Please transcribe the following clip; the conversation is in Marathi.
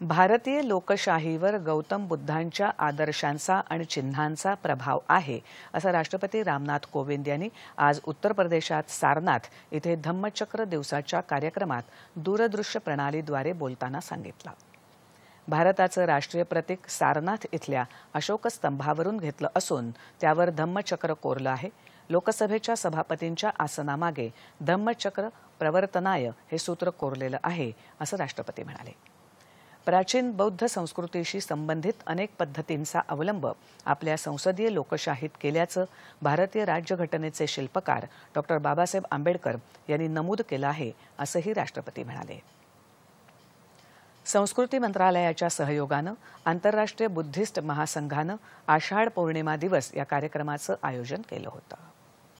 भारतीय लोकशाहीवर गौतम बुद्धांच्या आदर्शांचा आणि चिन्हांचा प्रभाव आहे असं राष्ट्रपती रामनाथ कोविंद यांनी आज उत्तर प्रदेशात सारनाथ इथे धम्मचक्र दिवसाच्या कार्यक्रमात दूरदृश्य प्रणालीद्वारे बोलताना सांगितलं. भारताचं राष्ट्रीय प्रतीक सारनाथ इथल्या अशोक स्तंभावरून घेतलं असून त्यावर धम्मचक्र कोरलं आहे. लोकसभेच्या सभापतींच्या आसनामागे धम्मचक्र प्रवर्तनाय हे सूत्र कोरलेलं आहे असं राष्ट्रपती म्हणाले. प्राचीन बौद्ध संस्कृतीशी संबंधित अनेक पद्धतींचा अवलंब आपल्या संसदीय लोकशाहीत केल्याचं भारतीय राज्यघटनेचे शिल्पकार डॉक्टर बाबासाहेब आंबेडकर यांनी नमूद केलं आहे असंही राष्ट्रपती म्हणाले. संस्कृती मंत्रालयाच्या सहयोगानं आंतरराष्ट्रीय बुद्धिस्ट महासंघानं आषाढ पौर्णिमा दिवस या कार्यक्रमाचं आयोजन केलं होतं.